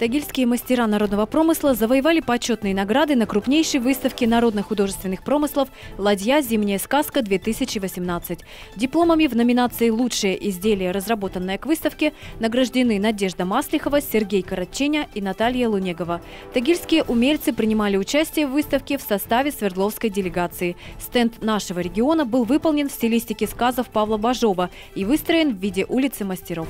Тагильские мастера народного промысла завоевали почетные награды на крупнейшей выставке народных художественных промыслов «Ладья. Зимняя сказка-2018». Дипломами в номинации «Лучшее изделие, разработанное к выставке» награждены Надежда Маслихова, Сергей Коротченя и Наталья Лунегова. Тагильские умельцы принимали участие в выставке в составе Свердловской делегации. Стенд нашего региона был выполнен в стилистике сказов Павла Бажова и выстроен в виде улицы мастеров.